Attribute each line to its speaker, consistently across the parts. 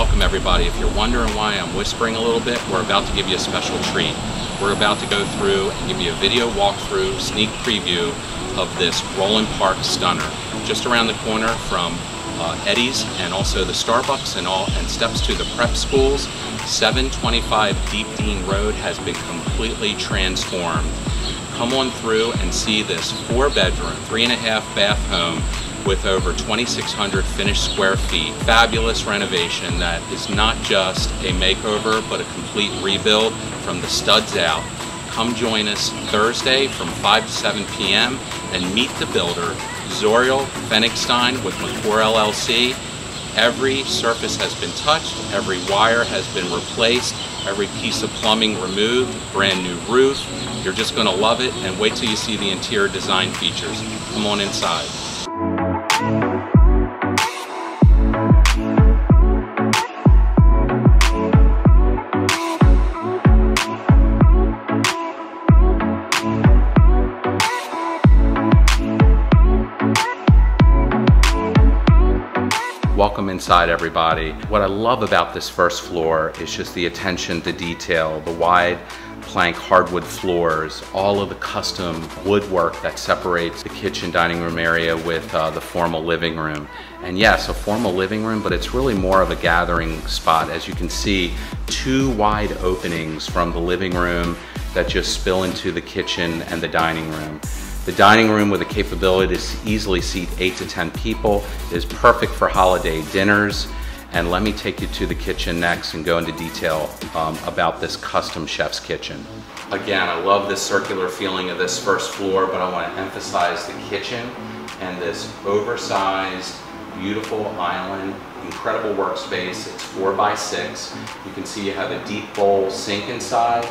Speaker 1: welcome everybody. If you're wondering why I'm whispering a little bit, we're about to give you a special treat. We're about to go through and give you a video walkthrough, sneak preview of this Roland Park Stunner. Just around the corner from uh, Eddie's and also the Starbucks and all and steps to the prep schools. 725 Deep Dean Road has been completely transformed. Come on through and see this four bedroom, three and a half bath home with over 2,600 finished square feet. Fabulous renovation that is not just a makeover, but a complete rebuild from the studs out. Come join us Thursday from 5 to 7 p.m. and meet the builder, Zoriel Fenigstein with McCore LLC. Every surface has been touched, every wire has been replaced, every piece of plumbing removed, brand new roof. You're just going to love it and wait till you see the interior design features. Come on inside. Welcome inside everybody. What I love about this first floor is just the attention to detail, the wide plank hardwood floors, all of the custom woodwork that separates the kitchen dining room area with uh, the formal living room. And yes, a formal living room, but it's really more of a gathering spot. As you can see, two wide openings from the living room that just spill into the kitchen and the dining room. The dining room with the capability to easily seat 8 to 10 people is perfect for holiday dinners. And let me take you to the kitchen next and go into detail um, about this custom chef's kitchen. Again, I love this circular feeling of this first floor, but I want to emphasize the kitchen and this oversized, beautiful island, incredible workspace. It's four by six. You can see you have a deep bowl sink inside,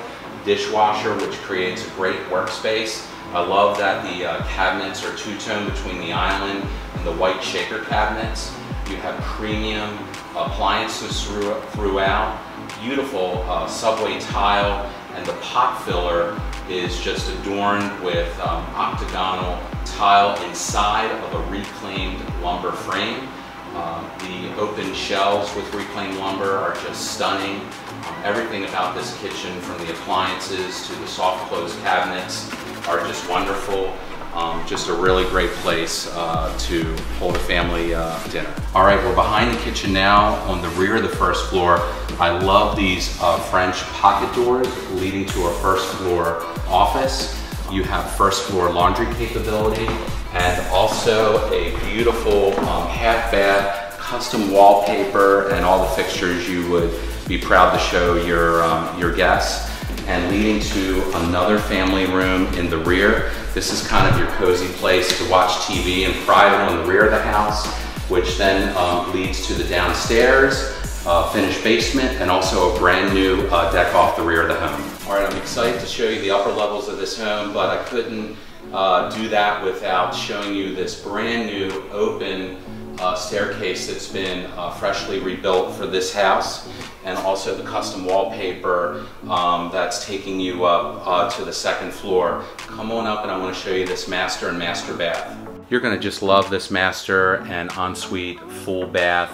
Speaker 1: dishwasher, which creates a great workspace. I love that the uh, cabinets are two-tone between the island and the white shaker cabinets. You have premium appliances through, throughout. Beautiful uh, subway tile and the pot filler is just adorned with um, octagonal tile inside of a reclaimed lumber frame. Um, the open shelves with reclaimed lumber are just stunning. Um, everything about this kitchen from the appliances to the soft close cabinets are just wonderful. Um, just a really great place uh, to hold a family uh, dinner. All right, we're behind the kitchen now on the rear of the first floor. I love these uh, French pocket doors leading to our first floor office. You have first floor laundry capability and also a beautiful um, half bath, custom wallpaper and all the fixtures you would be proud to show your, um, your guests and leading to another family room in the rear. This is kind of your cozy place to watch TV in private on the rear of the house, which then um, leads to the downstairs, uh, finished basement, and also a brand new uh, deck off the rear of the home. All right, I'm excited to show you the upper levels of this home, but I couldn't uh, do that without showing you this brand new open uh, staircase that's been uh, freshly rebuilt for this house and also the custom wallpaper um, that's taking you up uh, to the second floor. Come on up and I want to show you this master and master bath. You're going to just love this master and ensuite full bath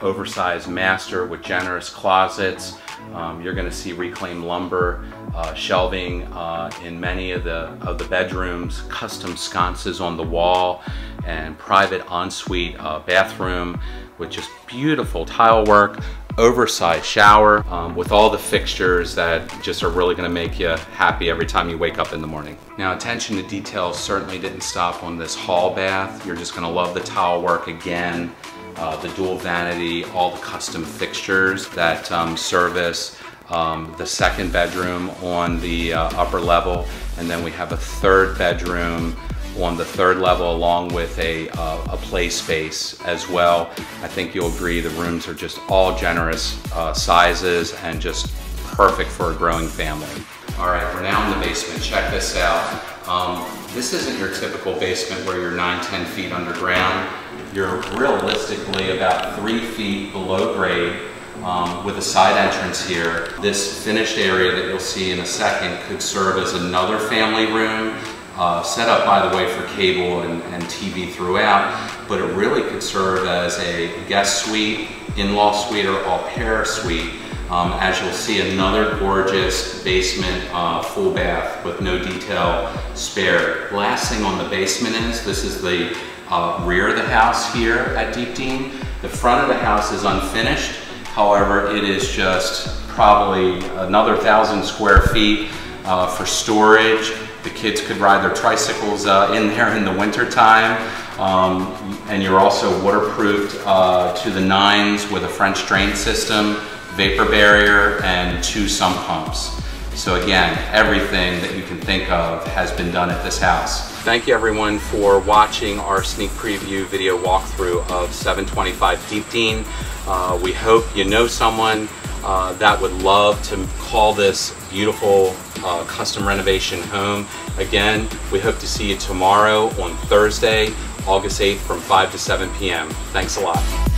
Speaker 1: oversized master with generous closets. Um, you're going to see reclaimed lumber uh, shelving uh, in many of the of the bedrooms, custom sconces on the wall, and private ensuite uh, bathroom with just beautiful tile work, oversized shower um, with all the fixtures that just are really gonna make you happy every time you wake up in the morning. Now attention to detail certainly didn't stop on this hall bath. You're just gonna love the tile work again, uh, the dual vanity, all the custom fixtures that um, service um, the second bedroom on the uh, upper level, and then we have a third bedroom on the third level along with a, uh, a play space as well. I think you'll agree the rooms are just all generous uh, sizes and just perfect for a growing family. All right, we're now in the basement. Check this out. Um, this isn't your typical basement where you're 9, 10 feet underground. You're realistically about three feet below grade um, with a side entrance here. This finished area that you'll see in a second could serve as another family room uh, set up by the way for cable and, and TV throughout. but it really could serve as a guest suite, in-law suite, or au pair suite. Um, as you'll see, another gorgeous basement uh, full bath with no detail spared. Last thing on the basement is, this is the uh, rear of the house here at Deepdene. The front of the house is unfinished. However, it is just probably another thousand square feet uh, for storage. The kids could ride their tricycles uh, in there in the winter time. Um, and you're also waterproofed uh, to the nines with a French drain system vapor barrier, and two sump pumps. So again, everything that you can think of has been done at this house. Thank you everyone for watching our sneak preview video walkthrough of 725 Deepdene. Uh, we hope you know someone uh, that would love to call this beautiful uh, custom renovation home. Again, we hope to see you tomorrow on Thursday, August 8th from 5 to 7 p.m. Thanks a lot.